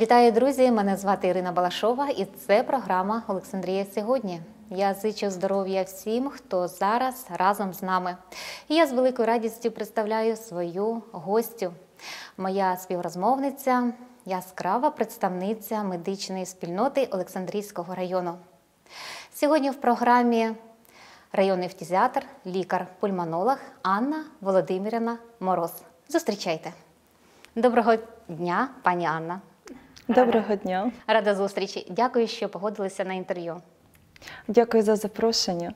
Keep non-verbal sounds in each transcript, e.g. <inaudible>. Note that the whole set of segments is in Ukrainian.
Вітаю, друзі! Мене звати Ірина Балашова, і це програма Олександрія сьогодні. Я зичу здоров'я всім, хто зараз разом з нами. І я з великою радістю представляю свою гостю. Моя співрозмовниця, яскрава представниця медичної спільноти Олександрійського району. Сьогодні в програмі районний фтізіатр, лікар-пульмонолог Анна Володимирівна Мороз. Зустрічайте. Доброго дня, пані Анна. Доброго дня. Рада зустрічі. Дякую, що погодилися на інтерв'ю. Дякую за запрошення.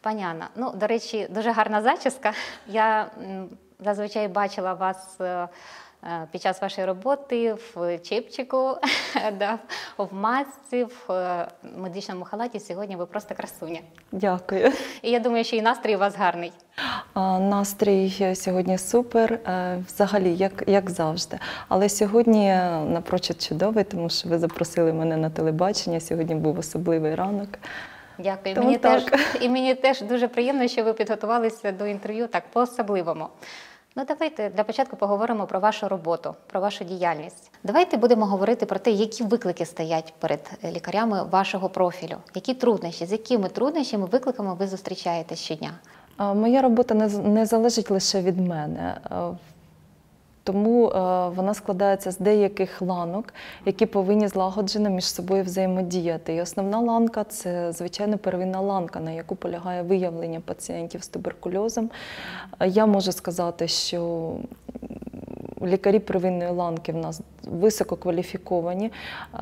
Пані Анна, ну, до речі, дуже гарна зачіска. Я зазвичай бачила вас е, під час вашої роботи в чепчику, <laughs> да, в масці, в е, медичному халаті. Сьогодні ви просто красуня. Дякую. І я думаю, що і настрій у вас гарний. А, Настрій сьогодні супер, е, взагалі, як, як завжди. Але сьогодні напрочуд чудовий, тому що ви запросили мене на телебачення. Сьогодні був особливий ранок. Дякую. Тому Мені теж, і мені теж дуже приємно, що ви підготувалися до інтерв'ю так по-особливому. Ну, давайте для початку поговоримо про вашу роботу, про вашу діяльність. Давайте будемо говорити про те, які виклики стоять перед е, лікарями вашого профілю, які труднощі, з якими труднощами, викликами ви зустрічаєте щодня. Моя робота не, залежить лише від мене. Тому е, вона складається з деяких ланок, які повинні злагоджено між собою взаємодіяти. І основна ланка це звичайно первинна ланка, на яку полягає виявлення пацієнтів з туберкульозом. Е, Я можу сказати, що лікарі первинної ланки в нас висококваліфіковані, Е,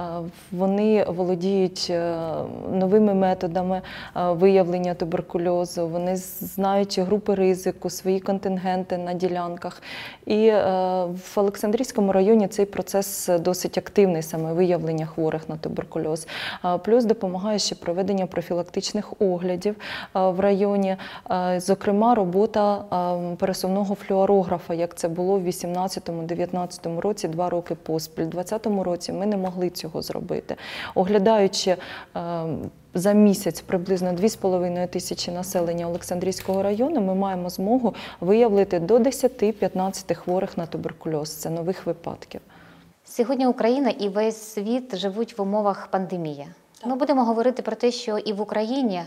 вони володіють е, новими методами е, виявлення туберкульозу, вони знають групи ризику, свої контингенти на ділянках. І в Олександрійському районі цей процес досить активний, саме виявлення хворих на туберкульоз. Плюс допомагає ще проведення профілактичних оглядів в районі, зокрема, робота пересувного флюорографа, як це було в 18-19 році, два роки поспіль. У 2020 році ми не могли цього зробити. Оглядаючи е, за місяць приблизно 2,5 тисячі населення Олександрійського району, ми маємо змогу виявити до 10-15 хворих на туберкульоз. Це нових випадків. Сьогодні Україна і весь світ живуть в умовах пандемії. Ми будемо говорити про те, що і в Україні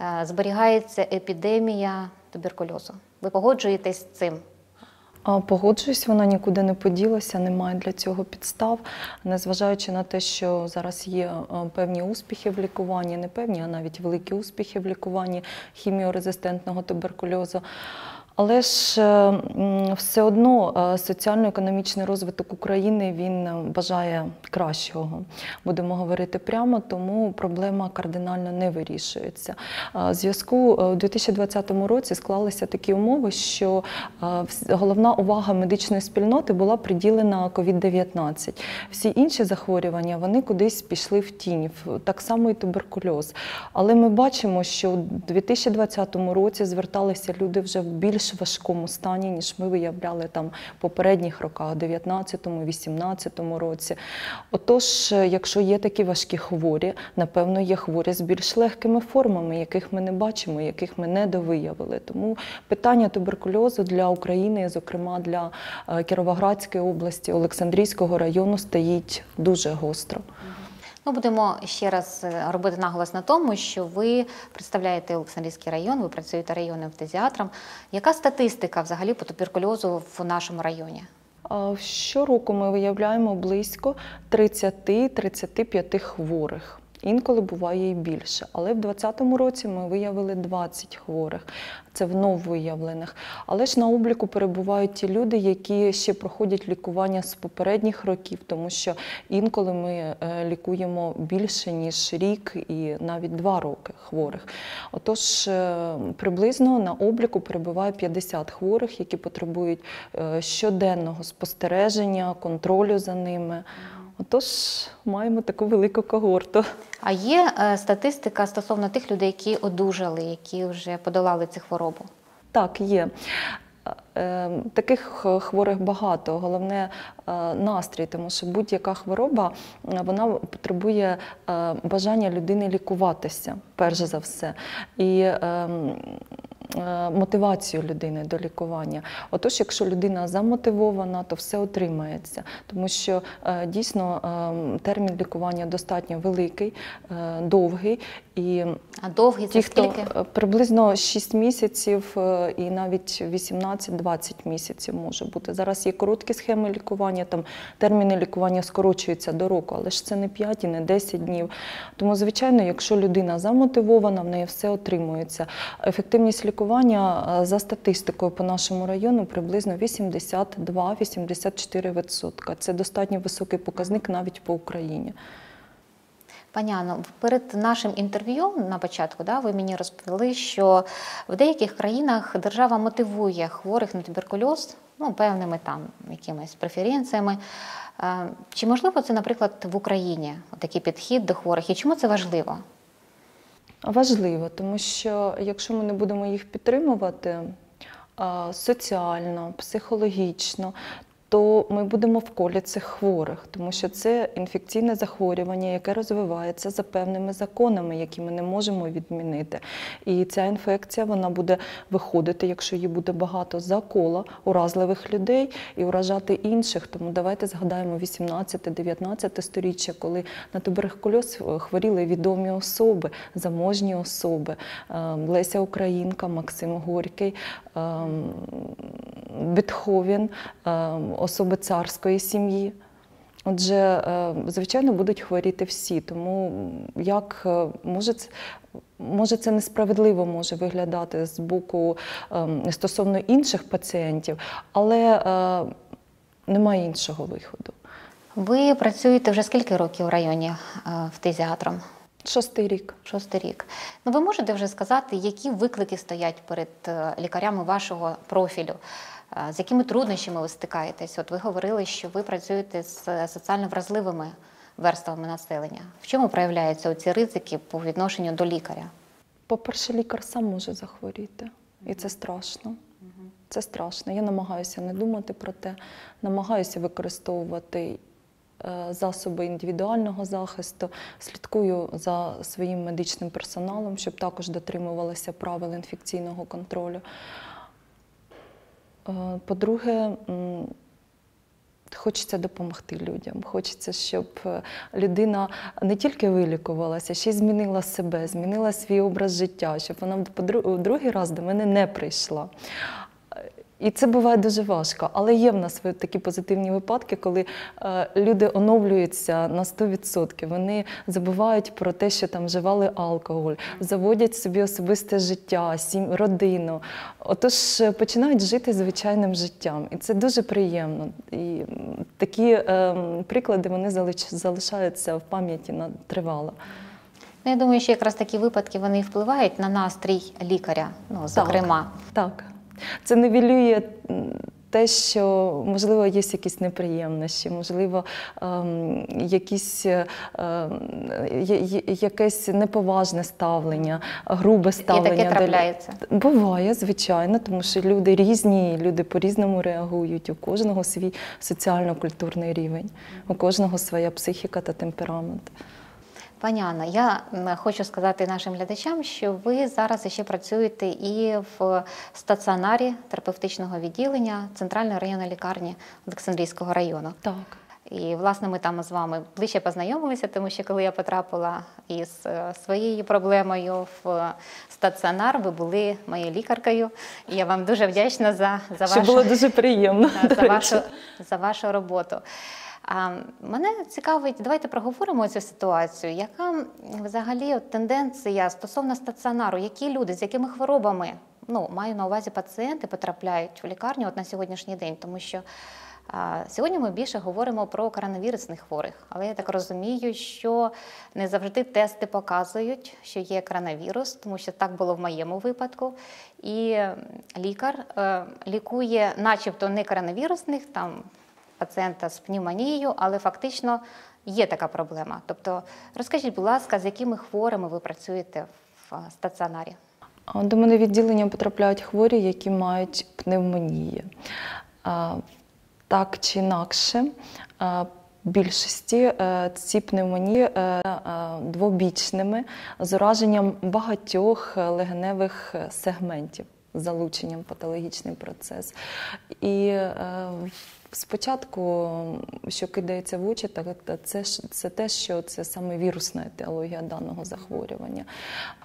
е, зберігається епідемія туберкульозу. Ви погоджуєтесь з цим? Погоджуюсь, вона нікуди не поділася, немає для цього підстав, незважаючи на те, що зараз є е, певні успіхи в лікуванні, не певні, а навіть великі успіхи в лікуванні хіміорезистентного туберкульозу. Але ж е, все одно е, соціально-економічний розвиток України він е, бажає кращого. Будемо говорити прямо, тому проблема кардинально не вирішується. Зв'язку у 2020 році склалися такі умови, що головна увага медичної спільноти була приділена COVID-19. Всі інші захворювання вони кудись пішли в тінь, так само і туберкульоз. Але ми бачимо, що у 2020 році зверталися люди вже в більш важкому стані, ніж ми виявляли там в попередніх роках, 19-18 році. Отож, е, якщо є такі важкі хворі, напевно, є хворі з більш легкими формами, яких ми не бачимо, яких ми не довиявили. Тому питання туберкульозу для України, зокрема для е, Кіровоградської області, Олександрійського району, стоїть дуже гостро. Ми будемо ще раз е, робити наголос на тому, що ви представляєте Олександрійський район, ви працюєте районним фтизіатром. Яка статистика взагалі по туберкульозу в нашому районі? А Щороку ми виявляємо близько 30-35 хворих. Інколи буває і більше. Але в 2020 році ми виявили 20 хворих. Це вновь виявлених. Але ж на обліку перебувають ті люди, які ще проходять лікування з попередніх років, тому що інколи ми е, лікуємо більше ніж рік і навіть два роки хворих. Отож, е, приблизно на обліку перебуває 50 хворих, які потребують е, щоденного спостереження, контролю за ними. Отож, маємо таку велику когорту. А є е, статистика стосовно тих людей, які одужали, які вже подолали цю хворобу? Так, є. Е, Таких хворих багато. Головне е, настрій, тому що будь-яка хвороба е, вона потребує е, бажання людини лікуватися, перш за все. І ем, е, мотивацію людини до лікування. Отож, якщо людина замотивована, то все отримається, тому що е, дійсно е, термін лікування достатньо великий, е, довгий. І А довгий це ті, хто скільки? е, приблизно 6 місяців е, і навіть 18-20 місяців може бути. Зараз є короткі схеми лікування, там терміни лікування скорочуються до року, але ж це не 5 і не 10 днів. Тому, звичайно, якщо людина замотивована, в неї все отримується. Ефективність лікування е, за статистикою по нашому району приблизно 82-84%. Це достатньо високий показник навіть по Україні. Пані перед нашим інтерв'ю на початку да, ви мені розповіли, що в деяких країнах держава мотивує хворих на туберкульоз ну, певними там якимись преференціями. Е, Чи можливо це, наприклад, в Україні такий підхід до хворих? І чому це важливо? Важливо, тому що якщо ми не будемо їх підтримувати соціально, психологічно, то ми будемо в колі цих хворих, тому що це інфекційне захворювання, яке розвивається за певними законами, які ми не можемо відмінити. І ця інфекція вона буде виходити, якщо її буде багато за кола уразливих людей і уражати інших. Тому давайте згадаємо 18-19 сторіччя, коли на туберкульоз хворіли відомі особи, заможні особи. Е, Леся Українка, Максим Горький, е, Бетховен, е, особи царської сім'ї. Отже, е, звичайно, будуть хворіти всі. Тому як е, може це, може це несправедливо може виглядати з боку е, стосовно інших пацієнтів, але е, немає іншого виходу. Ви працюєте вже скільки років в районі фтизіатром? Шостий рік. Шостий рік. Ну, ви можете вже сказати, які виклики стоять перед лікарями вашого профілю? З якими труднощами ви стикаєтесь? От ви говорили, що ви працюєте з е, соціально вразливими верствами населення. В чому проявляються ці ризики по відношенню до лікаря? По-перше, лікар сам може захворіти, і це страшно. Це страшно. Я намагаюся не думати про те, намагаюся використовувати е, засоби індивідуального захисту, слідкую за своїм медичним персоналом, щоб також дотримувалися правил інфекційного контролю. Е, По-друге, Хочеться допомогти людям. Хочеться, щоб е, людина не тільки вилікувалася, ще й змінила себе, змінила свій образ життя, щоб вона в другий раз до мене не прийшла. І це буває дуже важко, але є в нас такі позитивні випадки, коли е, люди оновлюються на 100%. Вони забувають про те, що там вживали алкоголь, заводять собі особисте життя, сім, родину. Отож е, починають жити звичайним життям. І це дуже приємно. І такі е, приклади вони залиш- залишаються в пам'яті на тривало. Ну, я думаю, що якраз такі випадки вони впливають на настрій лікаря, ну, зокрема. Так. Це нівелює м, те, що можливо є якісь неприємності, можливо, ем, якісь, е, я- якесь неповажне ставлення, грубе І ставлення. таке до трапляється. Буває, звичайно, тому що люди різні, люди по-різному реагують. У кожного свій соціально-культурний рівень, у кожного своя психіка та темперамент. Пані Анна, я хочу сказати нашим глядачам, що ви зараз ще працюєте і в стаціонарі терапевтичного відділення Центральної районної лікарні Олександрійського району. Так. І власне ми там з вами ближче познайомилися, тому що коли я потрапила із е, своєю проблемою в стаціонар, ви були моєю лікаркою. І я вам дуже вдячна за, за вашу було дуже приємно. <laughs> За вашу, за вашу роботу. А, мене цікавить, давайте проговоримо цю ситуацію. Яка взагалі от тенденція стосовно стаціонару? Які люди, з якими хворобами, ну, маю на увазі пацієнти, потрапляють в лікарню от на сьогоднішній день? Тому що а, сьогодні ми більше говоримо про коронавірусних хворих, але я так розумію, що не завжди тести показують, що є коронавірус, тому що так було в моєму випадку. І лікар е, лікує, начебто, не коронавірусних там пацієнта з пневмонією, але фактично є така проблема. Тобто, розкажіть, будь ласка, з якими хворими ви працюєте в е, стаціонарі? До мене відділення потрапляють хворі, які мають пневмонії. Так чи інакше, більшості е, ці пневмонії е, двобічними з ураженням багатьох легеневих сегментів. Залученням в патологічний процес. І е, спочатку, що кидається в очі, так це, це те, що це саме вірусна етіологія даного захворювання.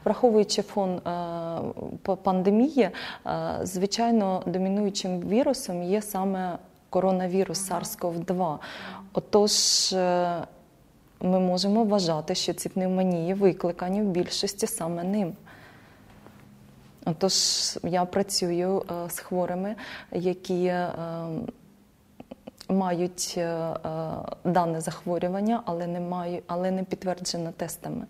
Враховуючи фон е, пандемії, е, звичайно, домінуючим вірусом є саме коронавірус SARS-CoV-2. Отож, ми можемо вважати, що ці пневмонії викликані в більшості саме ним. Отож, я працюю е, з хворими, які е, мають е, дане захворювання, але не, мають, але не підтверджено тестами.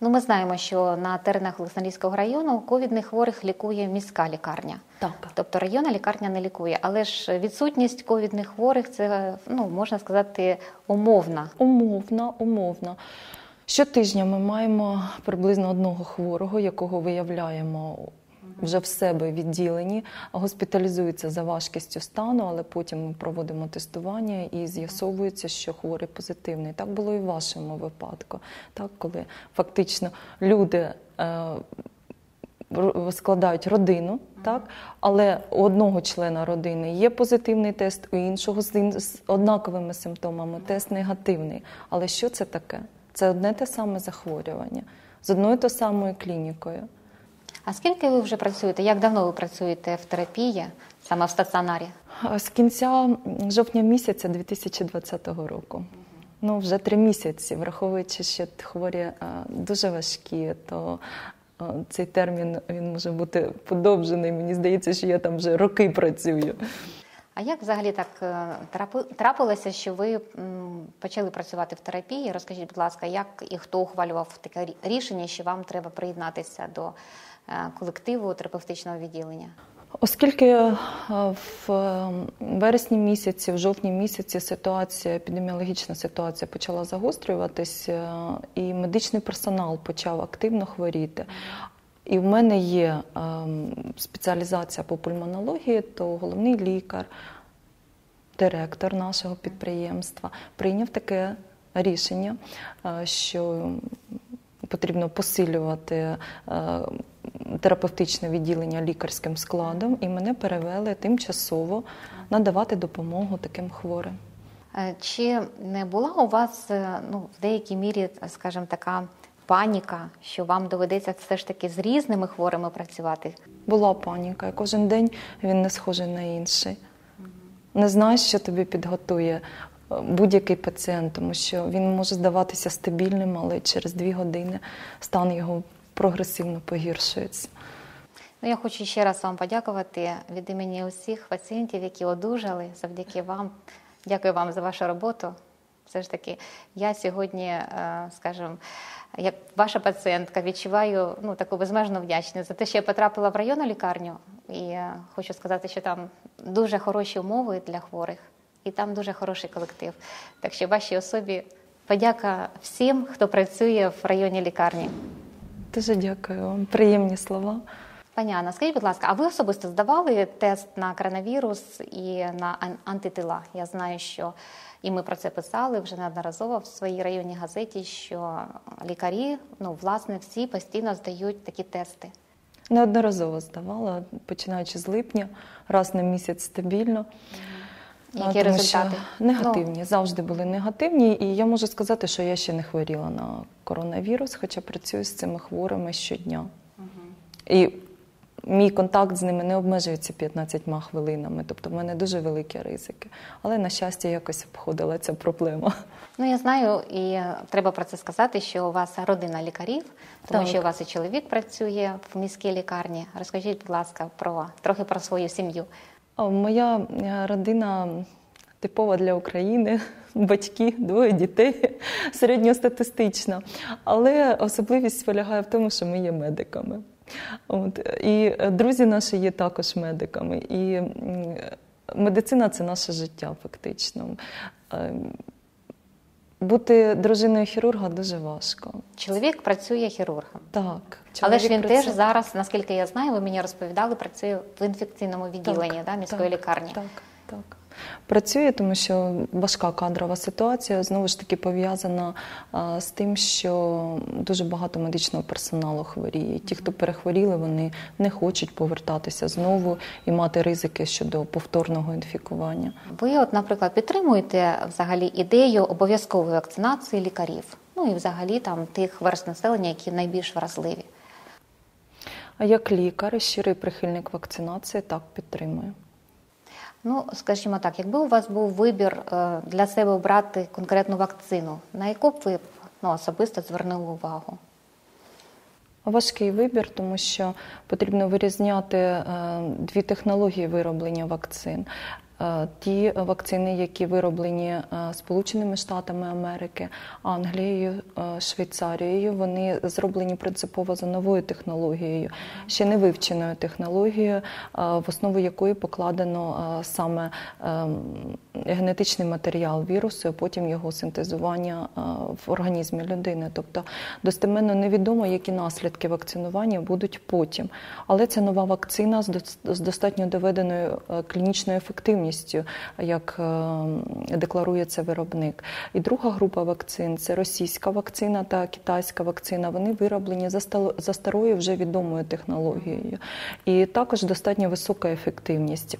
Ну, ми знаємо, що на теренах Олександрійського району ковідних хворих лікує міська лікарня. Так. Тобто районна лікарня не лікує, але ж відсутність ковідних хворих це ну можна сказати умовна. Умовно, умовно. Щотижня ми маємо приблизно одного хворого, якого виявляємо вже в себе в відділенні, госпіталізується за важкістю стану, але потім ми проводимо тестування і з'ясовується, що хворий позитивний. Так було і в вашому випадку, так, коли фактично люди. Е, складають родину, так? але у одного члена родини є позитивний тест, у іншого з, з однаковими симптомами тест негативний. Але що це таке? Це одне те саме захворювання з одною то самою клінікою. А скільки ви вже працюєте? Як давно ви працюєте в терапії, саме в стаціонарі? З кінця жовтня місяця 2020 року. Ну, вже три місяці, враховуючи, що хворі е, дуже важкі, то е, цей термін він може бути подовжений. Мені здається, що я там вже роки працюю. А як взагалі так е, трапилося, що ви почали працювати в терапії? Розкажіть, будь ласка, як і хто ухвалював таке рішення, що вам треба приєднатися до е, колективу терапевтичного відділення? Оскільки е, в вересні місяці, в жовтні місяці ситуація, епідеміологічна ситуація почала загострюватись, і медичний персонал почав активно хворіти. І в мене є ем, спеціалізація по пульмонології, то головний лікар, директор нашого підприємства прийняв таке рішення, е, що потрібно посилювати е, терапевтичне відділення лікарським складом, і мене перевели тимчасово надавати допомогу таким хворим. Е, Чи не була у вас ну, в деякій мірі, скажімо, така паніка, що вам доведеться все ж таки з різними хворими працювати? Була паніка, кожен день він не схожий на інший. Не знаєш, що тобі підготує е, будь-який пацієнт, тому що він може здаватися стабільним, але через дві години стан його прогресивно погіршується. Ну, я хочу ще раз вам подякувати від імені усіх пацієнтів, які одужали завдяки вам. Дякую вам за вашу роботу. Все ж таки, я сьогодні, е, скажімо, як ваша пацієнтка, відчуваю ну, таку безмежну вдячність за те, що я потрапила в районну лікарню. І е, хочу сказати, що там дуже хороші умови для хворих, і там дуже хороший колектив. Так що вашій особі подяка всім, хто працює в районній лікарні. Дуже дякую вам. Приємні слова. Пані Анна, скажіть, будь ласка, а ви особисто здавали тест на коронавірус і на антитила? Я знаю, що і ми про це писали вже неодноразово в своїй районній газеті, що лікарі, ну власне, всі постійно здають такі тести. Неодноразово здавала, починаючи з липня, раз на місяць стабільно. Які тому результати? Що негативні, завжди були негативні. І я можу сказати, що я ще не хворіла на коронавірус, хоча працюю з цими хворими щодня. І мій контакт з ними не обмежується 15 хвилинами, тобто в мене дуже великі ризики. Але, на щастя, якось обходила ця проблема. Ну я знаю, і треба про це сказати, що у вас родина лікарів, тому Так. що у вас і чоловік працює в міській лікарні. Розкажіть, будь ласка, про трохи про свою сім'ю. Моя е, родина типова для України, <laughs> батьки, двоє дітей, <laughs> середньостатистична. Але особливість полягає в тому, що ми є медиками. От. І е, друзі наші є також медиками. І медицина це наше життя, фактично. Е, Бути дружиною хірурга дуже важко. Чоловік працює хірургом. Так, Але ж він чоловік теж зараз, наскільки я знаю, ви мені розповідали, працює в інфекційному відділенні да, міської так, лікарні. Так, так. Працює, тому що важка кадрова ситуація знову ж таки пов'язана з тим, що дуже багато медичного персоналу хворіє. Ті, хто перехворіли, вони не хочуть повертатися знову і мати ризики щодо повторного інфікування. Ви, от, наприклад, підтримуєте взагалі ідею обов'язкової вакцинації лікарів, ну і взагалі там тих верст населення, які найбільш вразливі. А як лікар, щирий прихильник вакцинації, так підтримує. Ну, скажімо так, якби у вас був вибір е, для себе обрати конкретну вакцину, на яку б ви ну, особисто звернули увагу? Важкий вибір, тому що потрібно вирізняти е, дві технології вироблення вакцин. Е, Ті вакцини, які вироблені е, Сполученими Штатами Америки, Англією, е, Швейцарією, вони зроблені принципово за новою технологією, ще не вивченою технологією, в основу якої покладено саме е, генетичний матеріал вірусу, а потім його синтезування в організмі людини. Тобто достеменно невідомо, які наслідки вакцинування будуть потім. Але це нова вакцина з дос- з достатньо доведеною клінічною ефективністю, як е, декларує це виробник. І друга група вакцин це російська вакцина та китайська вакцина. Вони вироблені за старою вже відомою технологією. І також достатньо висока ефективність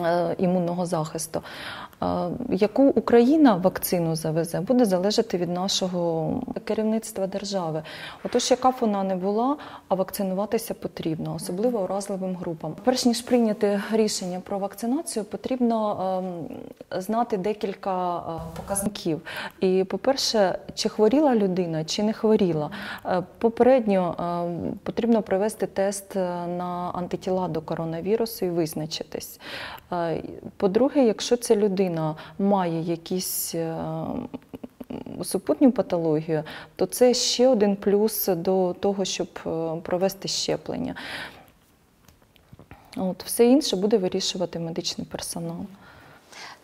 е, імунного захисту. Яку Україна вакцину завезе, буде залежати від нашого керівництва держави. Отож, яка б вона не була, а вакцинуватися потрібно, особливо уразливим групам. Перш ніж прийняти рішення про вакцинацію, потрібно ем, знати декілька е, показників. І, по-перше, чи хворіла людина, чи не хворіла. Е, Попередньо ем, потрібно провести тест е, на антитіла до коронавірусу і визначитись. По-друге, якщо ця людина має якісь е, супутню патологію, то це ще один плюс до того, щоб е, провести щеплення. От, все інше буде вирішувати медичний персонал.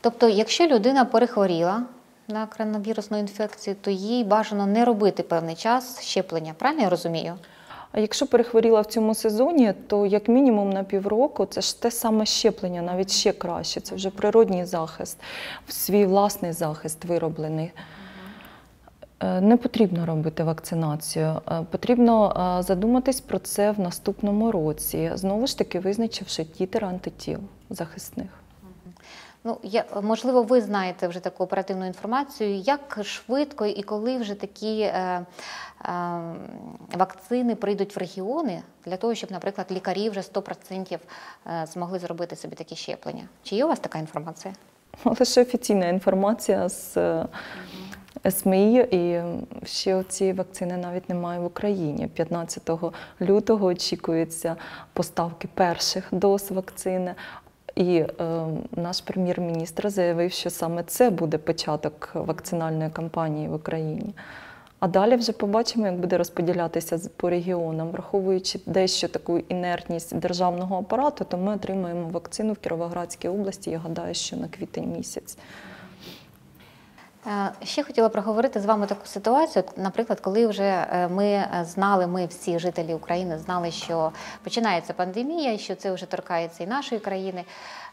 Тобто, якщо людина перехворіла на коронавірусну інфекцію, то їй бажано не робити певний час щеплення. Правильно я розумію? А якщо перехворіла в цьому сезоні, то як мінімум на півроку це ж те саме щеплення, навіть ще краще. Це вже природній захист, свій власний захист вироблений. Е, Не потрібно робити вакцинацію. Е, Потрібно е, задуматись про це в наступному році, знову ж таки визначивши тітер антитіл захисних. Ну, я, можливо, ви знаєте вже таку оперативну інформацію, як швидко і коли вже такі е, вакцини прийдуть в регіони для того, щоб, наприклад, лікарі вже 100% е, змогли зробити собі такі щеплення. Чи є у вас така інформація? Лише офіційна інформація з е, СМІ, і ще цієї вакцини навіть немає в Україні. 15 лютого очікуються поставки перших доз вакцини. І е, наш прем'єр-міністр заявив, що саме це буде початок вакцинальної кампанії в Україні. А далі вже побачимо, як буде розподілятися по регіонам, враховуючи дещо таку інертність державного апарату, то ми отримаємо вакцину в Кіровоградській області. Я гадаю, що на квітень місяць. Е, Ще хотіла проговорити з вами таку ситуацію. Наприклад, коли вже е, ми е, знали, ми всі жителі України знали, що починається пандемія, що це вже торкається і нашої країни.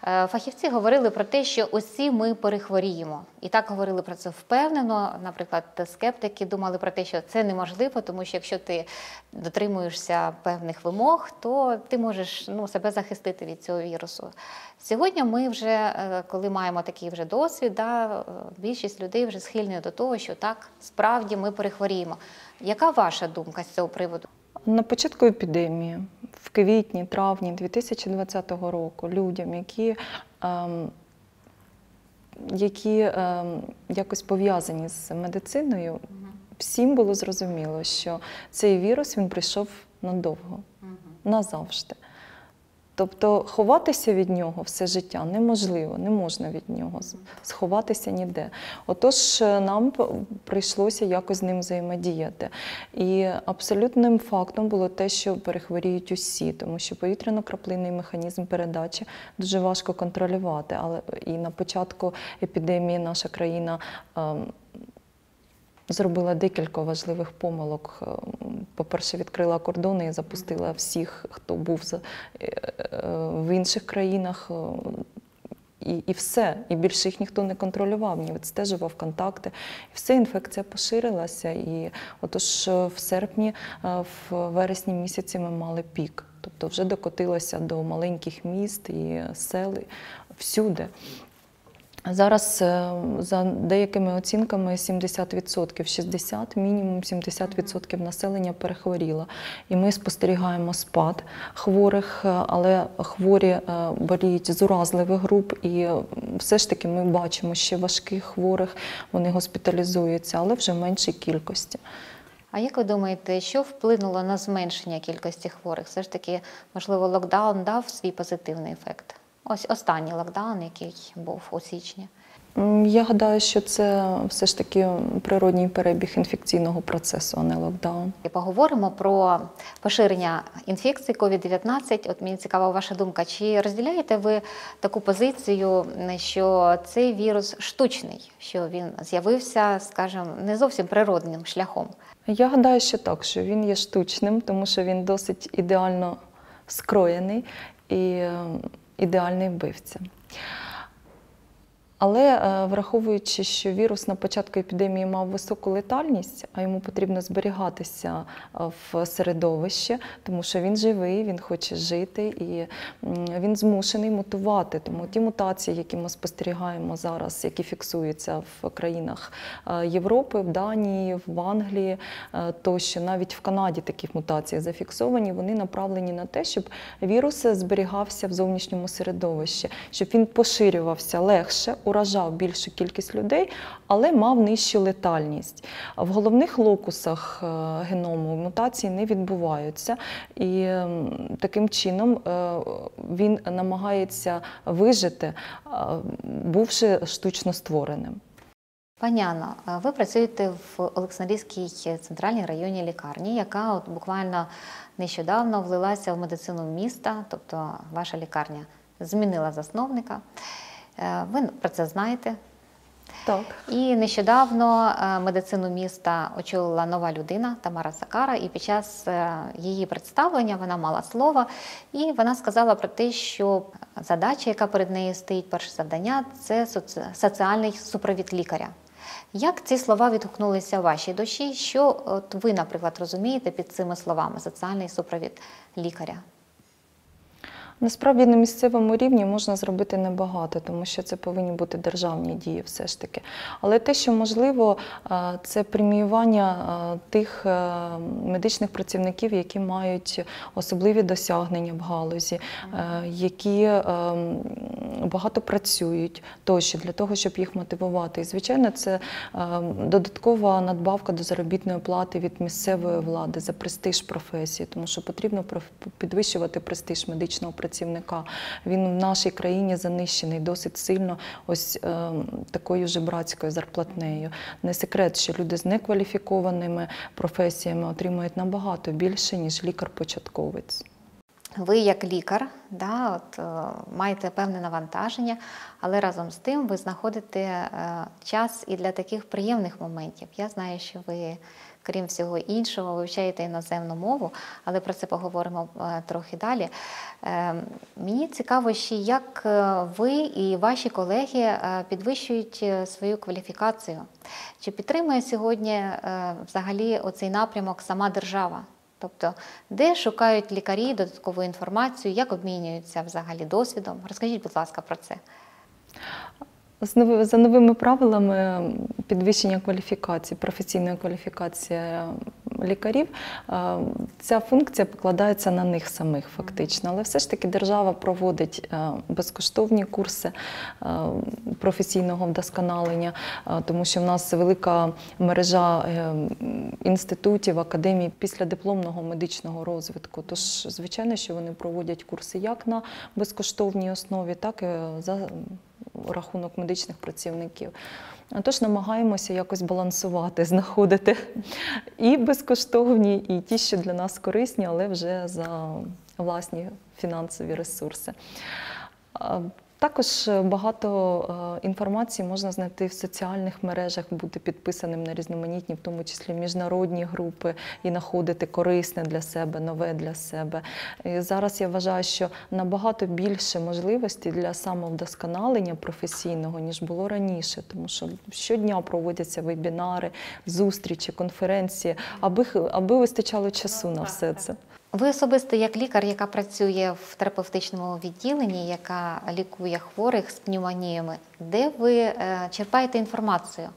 Е, Фахівці говорили про те, що усі ми перехворіємо, і так говорили про це впевнено. Наприклад, скептики думали про те, що це неможливо, тому що якщо ти дотримуєшся певних вимог, то ти можеш ну, себе захистити від цього вірусу. Сьогодні ми вже, е, коли маємо такий вже досвід, да, е, більшість людей вже схильні до того, що так справді ми перехворіємо. Яка ваша думка з цього приводу? На початку епідемії, в квітні, травні 2020 року, людям, які, ем, які ем, якось пов'язані з медициною, всім було зрозуміло, що цей вірус він прийшов надовго, назавжди. Тобто ховатися від нього все життя неможливо, не можна від нього сховатися ніде. Отож, е, нам прийшлося якось з ним взаємодіяти. І абсолютним фактом було те, що перехворіють усі, тому що повітряно-краплинний механізм передачі дуже важко контролювати. Але і на початку епідемії наша країна. Зробила декілька важливих помилок. Ем, По-перше, відкрила кордони і запустила всіх, хто був е, е, в інших країнах, е, І, і все. І більше їх ніхто не контролював, не відстежував контакти. І все, інфекція поширилася. І отож е, в серпні, е, в вересні місяці ми мали пік. Тобто вже докотилося до маленьких міст і сел всюди. Зараз е, за деякими оцінками 70%, 60, мінімум 70% населення перехворіло. І ми спостерігаємо спад хворих, е, але хворі е, боліють з уразливих груп, і все ж таки ми бачимо ще важких хворих, вони госпіталізуються, але вже в меншій кількості. А як ви думаєте, що вплинуло на зменшення кількості хворих? Все ж таки, можливо, локдаун дав свій позитивний ефект? Ось останній локдаун, який був у січні. Я гадаю, що це все ж таки природній перебіг інфекційного процесу, а не локдаун. І поговоримо про поширення інфекції COVID-19. От мені цікава ваша думка. Чи розділяєте ви таку позицію, що цей вірус штучний, що він з'явився, скажімо, не зовсім природним шляхом? Я гадаю, що так, що він є штучним, тому що він досить ідеально скроєний і е, ідеальний вбивця. Але е, враховуючи, що вірус на початку епідемії мав високу летальність, а йому потрібно зберігатися е, в середовищі, тому що він живий, він хоче жити і він змушений мутувати. Тому ті мутації, які ми спостерігаємо зараз, які фіксуються в країнах е, Європи, в Данії, в Англії, тощо навіть в Канаді такі мутації зафіксовані, вони направлені на те, щоб вірус зберігався в зовнішньому середовищі, щоб він поширювався легше, уражав більшу кількість людей, але мав нижчу летальність. В головних локусах е, геному мутації не відбуваються, і таким чином е, він намагається вижити, е, бувши штучно створеним. Пані Анно, а ви працюєте в Олександрійській центральній районній лікарні, яка от буквально нещодавно влилася в медицину міста, тобто ваша лікарня змінила засновника. Е, Ви про це знаєте. Так. І нещодавно е, медицину міста очолила нова людина Тамара Сакара, і під час е, її представлення вона мала слово, і вона сказала про те, що задача, яка перед нею стоїть, перше завдання це соці- соціальний супровід лікаря. Як ці слова відгукнулися в вашій душі? Що от ви, наприклад, розумієте під цими словами соціальний супровід лікаря? Насправді на місцевому рівні можна зробити небагато, тому що це повинні бути державні дії, все ж таки. Але те, що можливо, це преміювання тих е, медичних працівників, які мають особливі досягнення в галузі, е, які е, багато працюють тощо для того, щоб їх мотивувати. І звичайно, це е, додаткова надбавка до заробітної плати від місцевої влади за престиж професії, тому що потрібно підвищувати престиж медичного працівника. Він в нашій країні занищений досить сильно ось е, такою жебрацькою зарплатнею. Не секрет, що люди з некваліфікованими професіями отримують набагато більше, ніж лікар-початковець. Ви як лікар, да, от, е, маєте певне навантаження, але разом з тим ви знаходите е, час і для таких приємних моментів. Я знаю, що ви, крім всього іншого, вивчаєте іноземну мову, але про це поговоримо е, трохи далі. Мені цікаво ще, як ви і ваші колеги підвищують свою кваліфікацію. Чи підтримує сьогодні взагалі оцей напрямок сама держава? Тобто, де шукають лікарі додаткову інформацію, як обмінюються взагалі досвідом? Розкажіть, будь ласка, про це. За новими правилами підвищення кваліфікації, професійної кваліфікації лікарів, ця функція покладається на них самих фактично. Але все ж таки держава проводить е, безкоштовні курси е, професійного вдосконалення, е, тому що в нас велика мережа інститутів, академій післядипломного медичного розвитку. Тож, звичайно, що вони проводять курси як на безкоштовній основі, так і за рахунок медичних працівників. Тож намагаємося якось балансувати, знаходити і безкоштовні, і ті, що для нас корисні, але вже за власні фінансові ресурси. Також е, багато е, інформації можна знайти в соціальних мережах, бути підписаним на різноманітні, в тому числі міжнародні групи, і знаходити корисне для себе, нове для себе. І зараз я вважаю, що набагато більше можливостей для самовдосконалення професійного, ніж було раніше, тому що щодня проводяться вебінари, зустрічі, конференції, аби, аби вистачало часу на все це. Ви особисто як лікар, яка працює в терапевтичному відділенні, яка лікує хворих з пневмоніями, де ви е, черпаєте інформацію?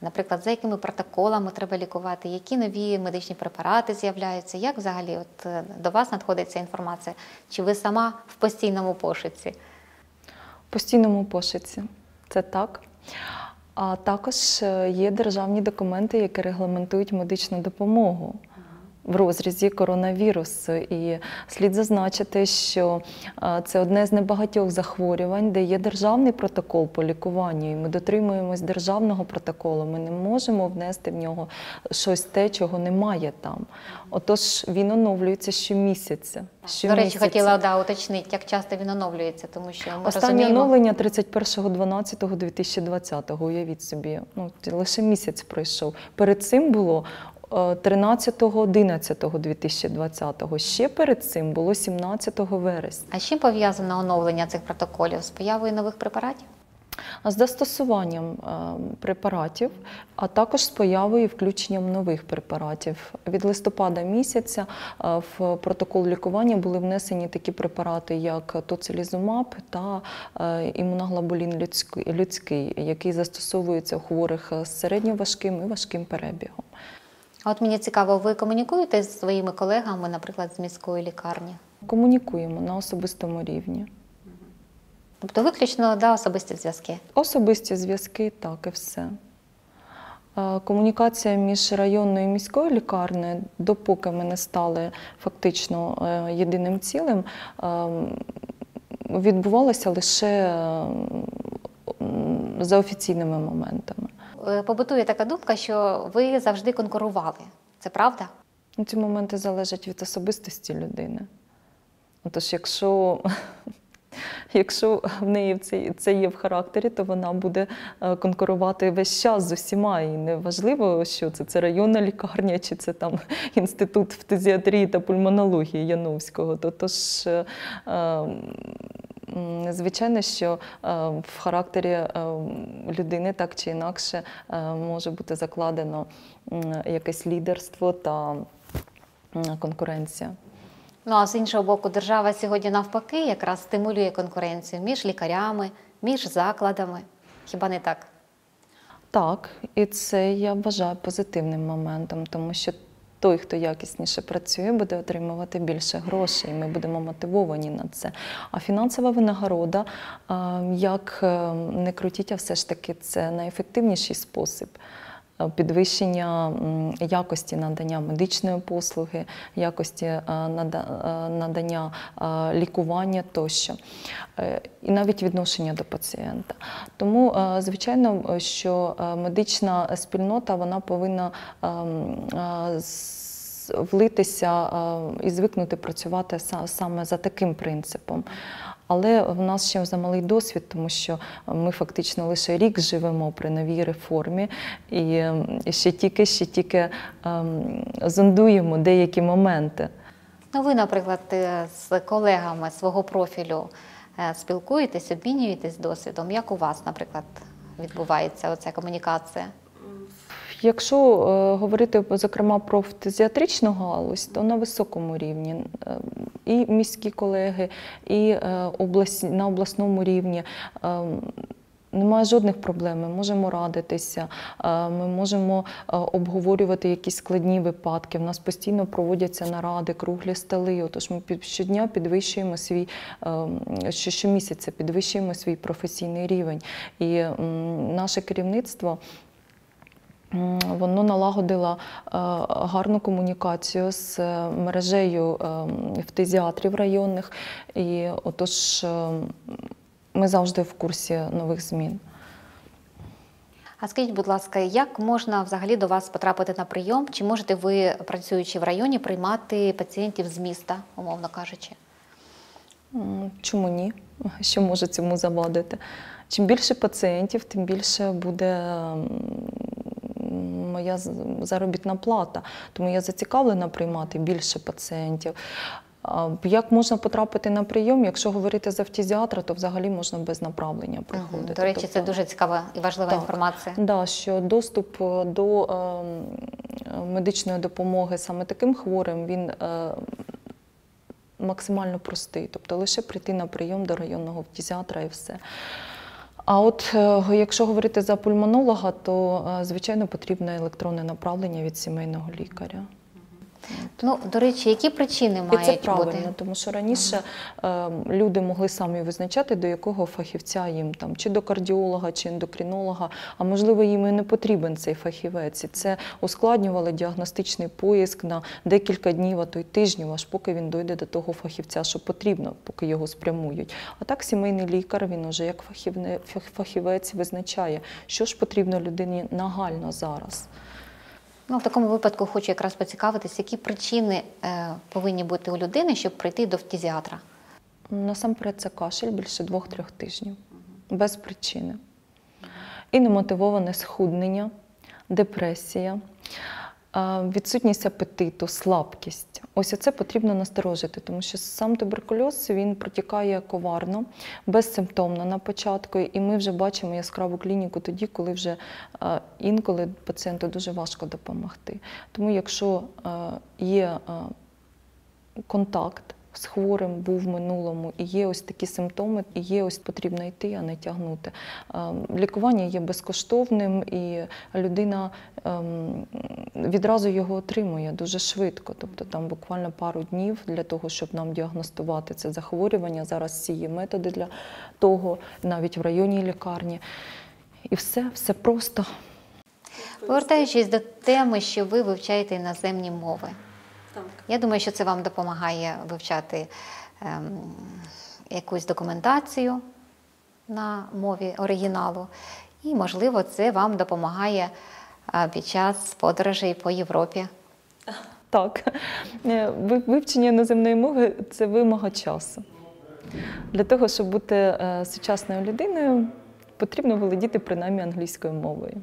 Наприклад, за якими протоколами треба лікувати, які нові медичні препарати з'являються? Як взагалі от, е, до вас надходить ця інформація? Чи ви сама в постійному пошуці? В постійному пошуці. Це так. А також е, є державні документи, які регламентують медичну допомогу. В розрізі коронавірусу, і слід зазначити, що е, це одне з небагатьох захворювань, де є державний протокол по лікуванню, і ми дотримуємось державного протоколу. Ми не можемо внести в нього щось те, чого немає там. Отож, він оновлюється щомісяця. До речі, хотіла да, уточнити, як часто він оновлюється, тому що ми Останнє розуміємо, оновлення 31.12.2020, уявіть собі. Ну, лише місяць пройшов. Перед цим було 13.11.2020. Ще перед цим було 17 вересня. А з чим пов'язане оновлення цих протоколів? З появою нових препаратів? З застосуванням е, препаратів, а також з появою і включенням нових препаратів. Від листопада місяця е, в протокол лікування були внесені такі препарати, як тоцилізумаб та е, імуноглобулін людський, людський, який застосовується у хворих з середньоважким і важким перебігом. А от мені цікаво, ви комунікуєте з своїми колегами, наприклад, з міської лікарні? Комунікуємо на особистому рівні. Тобто виключно да, особисті зв'язки. Особисті зв'язки, так і все. Е, Комунікація між районною і міською лікарнею, допоки ми не стали фактично е, єдиним цілим, е, відбувалася лише е, за офіційними моментами. Е, Побутує така думка, що ви завжди конкурували. Це правда? Ну, Ці моменти залежать від особистості людини. Тож, якщо, <laughs> якщо в неї це, є в характері, то вона буде е, конкурувати весь час з усіма. І не важливо, що це, це районна лікарня, чи це там <laughs> інститут фтизіатрії та пульмонології Яновського. То, тож, е, е, м, Звичайно, що е, в характері е, людини так чи інакше е, може бути закладено якесь лідерство та конкуренція. Ну а з іншого боку, держава сьогодні навпаки якраз стимулює конкуренцію між лікарями, між закладами. Хіба не так? Так, і це я вважаю позитивним моментом, тому що той, хто якісніше працює, буде отримувати більше грошей. і Ми будемо мотивовані на це. А фінансова винагорода, як е, не крутіть, а все ж таки це найефективніший спосіб. Е, Підвищення якості надання медичної послуги, якості е, е, надання лікування тощо, і навіть відношення до пацієнта. Тому, звичайно, що медична спільнота вона повинна ем, влитися і звикнути працювати саме за таким принципом. Але в нас ще замалий досвід, тому що ми фактично лише рік живемо при новій реформі, і ще тільки ще тільки ем, зондуємо деякі моменти. Ну, ви, наприклад, е, з колегами свого профілю е, спілкуєтесь, обмінюєтесь досвідом. Як у вас, наприклад, відбувається оця комунікація? Якщо е, говорити зокрема про фтизіатричну галузь, то на високому рівні е, і міські колеги, і е, на обласному рівні. Немає жодних проблем. Ми можемо радитися, ми можемо обговорювати якісь складні випадки. У нас постійно проводяться наради, круглі столи. Отож, ми щодня підвищуємо свій що- щомісяця підвищуємо свій професійний рівень. І наше керівництво. Воно налагодило е, гарну комунікацію з е, мережею е, фтизіатрів районних. І отож е, ми завжди в курсі нових змін. А скажіть, будь ласка, як можна взагалі до вас потрапити на прийом? Чи можете ви, працюючи в районі, приймати пацієнтів з міста, умовно кажучи? Чому ні? Що може цьому завадити? Чим більше пацієнтів, тим більше буде м, моя заробітна плата. Тому я зацікавлена приймати більше пацієнтів. Як можна потрапити на прийом? Якщо говорити з фтізіатра, то взагалі можна без направлення приходити. До речі, це Тобто- дуже цікава і важлива Так. інформація. Да, що доступ е, до е, медичної допомоги саме таким хворим він е, максимально простий. Тобто лише прийти на прийом до районного фтізіатра і все. А от е, якщо говорити за пульмонолога, то е, звичайно потрібне електронне направлення від сімейного лікаря. Ну, до речі, які причини І мають це правильно, бути? тому що раніше е, люди могли самі визначати, до якого фахівця їм там, чи до кардіолога, чи ендокринолога, а можливо, їм і не потрібен цей фахівець. І це ускладнювало діагностичний поїзк на декілька днів, а то й тижнів, аж поки він дойде до того фахівця, що потрібно, поки його спрямують. А так сімейний лікар він уже як фахівне, фах- фахівець визначає, що ж потрібно людині нагально зараз. Ну, в такому випадку хочу якраз поцікавитись, які причини е, повинні бути у людини, щоб прийти до фтізіатра. Насамперед це кашель більше двох-трьох тижнів, без причини. І немотивоване схуднення, депресія, відсутність апетиту, слабкість. Ось це потрібно насторожити, тому що сам туберкульоз він протікає коварно, безсимптомно на початку, і ми вже бачимо яскраву клініку тоді, коли вже інколи пацієнту дуже важко допомогти. Тому якщо є контакт з хворим був в минулому, і є ось такі симптоми, і є ось потрібно йти, а не тягнути. Ем, Лікування є безкоштовним, і людина ем, відразу його отримує дуже швидко. Тобто там буквально пару днів для того, щоб нам діагностувати це захворювання. Зараз всі є методи для того, навіть в районній лікарні. І все, все просто. Повертаючись до теми, що ви вивчаєте іноземні мови. Я думаю, що це вам допомагає вивчати ем, якусь документацію на мові оригіналу, і, можливо, це вам допомагає е, під час подорожей по Європі. Так, Е, вивчення іноземної мови це вимога часу. Для того, щоб бути е, сучасною людиною, потрібно володіти принаймні англійською мовою.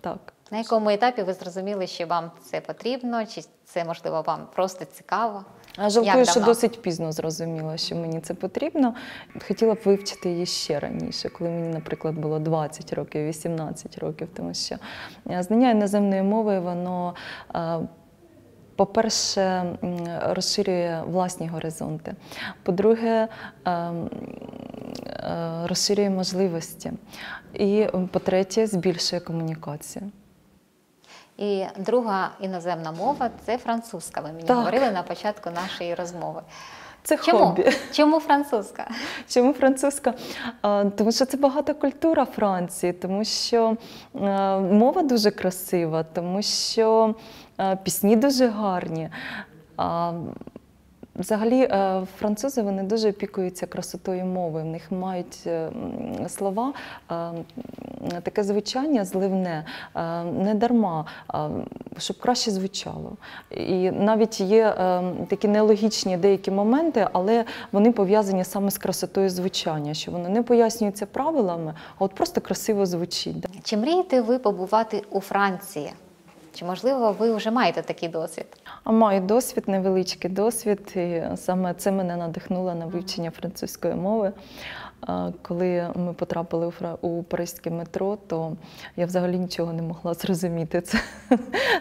Так. На якому етапі ви зрозуміли, що вам це потрібно, чи це можливо вам просто цікаво? А жалкую, що досить пізно зрозуміла, що мені це потрібно. Хотіла б вивчити її ще раніше, коли мені, наприклад, було 20 років, 18 років, тому що е, знання іноземної мови, воно. е, По-перше, розширює власні горизонти. По-друге, е, розширює можливості. І по-третє, збільшує комунікацію. І друга іноземна мова це французька. Ви мені Так. говорили на початку нашої розмови. Це Чому? хобі. Чому французька? Чому французька? Тому що це багата культура Франції, тому що е, мова дуже красива, тому що е, пісні дуже гарні. Взагалі, е, французи вони дуже опікуються красотою мови. В них мають е, слова, е, таке звучання зливне, не дарма, щоб краще звучало. І навіть є такі нелогічні деякі моменти, але вони пов'язані саме з красотою звучання, що воно не пояснюється правилами, а от просто красиво звучить. Чи мрієте ви побувати у Франції? Чи можливо ви вже маєте такий досвід? А маю досвід, невеличкий досвід, і саме це мене надихнуло на вивчення французької мови. Коли ми потрапили у паризьке метро, то я взагалі нічого не могла зрозуміти. Це,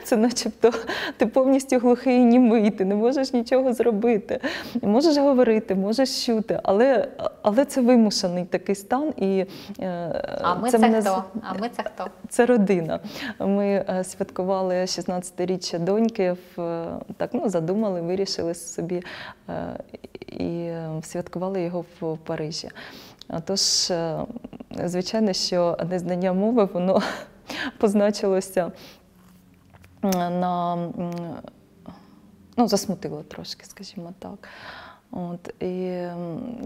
це начебто ти повністю глухий і німий, ти не можеш нічого зробити. Можеш говорити, можеш чути, але, але це вимушений такий стан. І, е, А ми це, мене хто? А ми це хто? це родина. Ми е, святкували 16-річчя доньки. В, так, ну, задумали, вирішили собі е, і святкували його в Парижі. Тож, е, звичайно, що незнання мови воно <laughs> позначилося на ну, засмутило трошки, скажімо так. От, і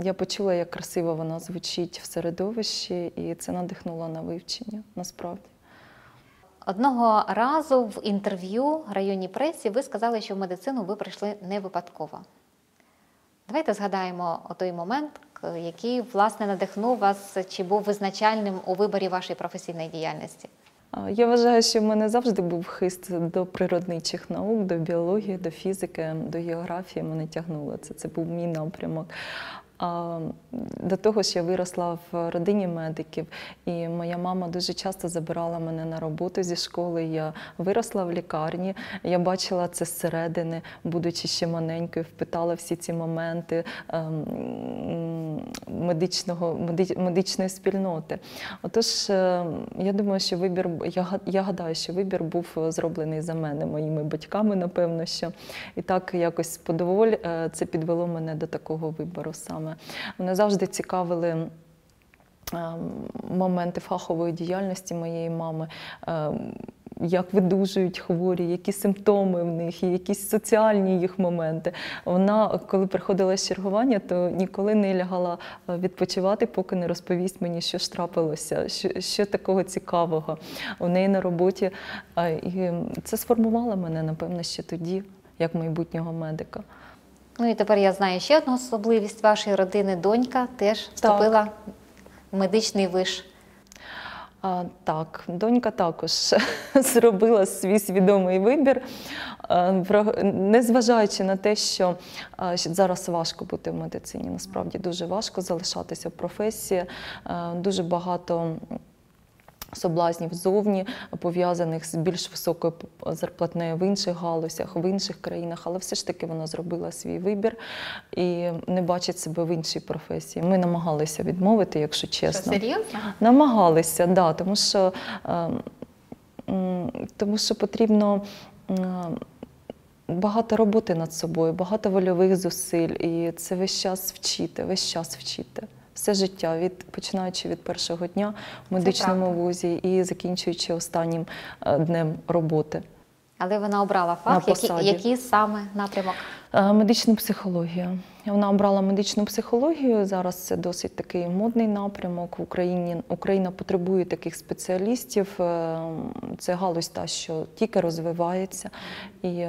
я почула, як красиво вона звучить в середовищі, і це надихнуло на вивчення насправді. Одного разу в інтерв'ю районній пресі ви сказали, що в медицину ви прийшли не випадково. Давайте згадаємо той момент, який власне надихнув вас чи був визначальним у виборі вашої професійної діяльності. Я вважаю, що в мене завжди був хист до природничих наук, до біології, до фізики, до географії. Мене тягнуло це. Це був мій напрямок. До того ж, я виросла в родині медиків, і моя мама дуже часто забирала мене на роботу зі школи. Я виросла в лікарні. Я бачила це зсередини, будучи ще маленькою, впитала всі ці моменти ем, медичного, медичної спільноти. Отож, е, я думаю, що вибір я, я гадаю, що вибір був зроблений за мене, моїми батьками, напевно, що і так якось подоволь е, це підвело мене до такого вибору саме. Мене завжди цікавили. Моменти фахової діяльності моєї мами, як видужують хворі, які симптоми в них, якісь соціальні їх моменти. Вона, коли приходила з чергування, то ніколи не лягала відпочивати, поки не розповість мені, що ж трапилося, що, що такого цікавого у неї на роботі. І це сформувало мене, напевно, ще тоді, як майбутнього медика. Ну і тепер я знаю ще одну особливість вашої родини. Донька теж вступила в медичний виш. А, так, донька також <laughs> зробила свій свідомий вибір, незважаючи на те, що зараз важко бути в медицині. Насправді дуже важко залишатися в професії. Дуже багато соблазнів зовні, пов'язаних з більш високою зарплатнею в інших галузях, в інших країнах, але все ж таки вона зробила свій вибір і не бачить себе в іншій професії. Ми намагалися відмовити, якщо чесно. Що, серйозно? Намагалися, да, тому що, е, тому що потрібно е, багато роботи над собою, багато вольових зусиль, і це весь час вчити, весь час вчити. Все життя, від, починаючи від першого дня в медичному вузі і закінчуючи останнім е, днем роботи. Але вона обрала фах, який, який саме напрямок. Е, Медичну психологію. Вона обрала медичну психологію. Зараз це досить такий модний напрямок. В Україні Україна потребує таких спеціалістів. Е, Це галузь та, що тільки розвивається. І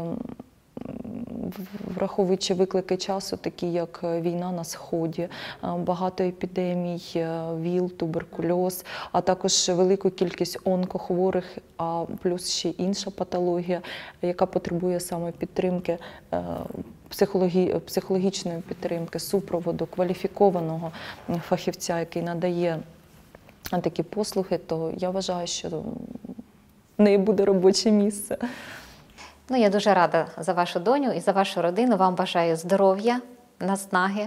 враховуючи виклики часу, такі як е, війна на сході, е, багато епідемій, е, ВІЛ, туберкульоз, а також велику кількість онкохворих, а плюс ще інша патологія, яка потребує саме підтримки. психологічної підтримки, супроводу, кваліфікованого фахівця, який надає такі послуги, то я вважаю, що в неї буде робоче місце. Ну, я дуже рада за вашу доню і за вашу родину. Вам бажаю здоров'я, наснаги,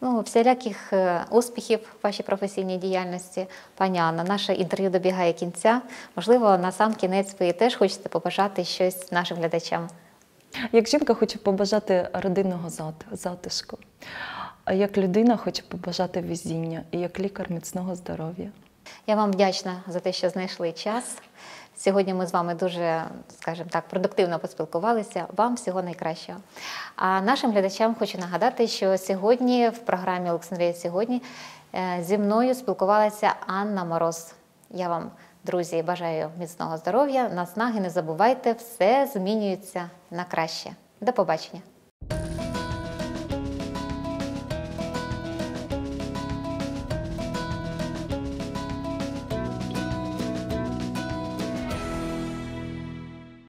ну, всіляких е, успіхів в вашій професійній діяльності. Пані Анна, наше інтерв'ю добігає кінця. Можливо, на сам кінець ви теж хочете побажати щось нашим глядачам. Як жінка хочу побажати родинного затишку, а як людина хочу побажати везіння і як лікар міцного здоров'я. Я вам вдячна за те, що знайшли час. Сьогодні ми з вами дуже, скажімо так, продуктивно поспілкувалися. Вам всього найкращого. А нашим глядачам хочу нагадати, що сьогодні в програмі Олександрія сьогодні е, зі мною спілкувалася Анна Мороз. Я вам, друзі, бажаю міцного здоров'я, наснаги, не забувайте, все змінюється на краще. До побачення.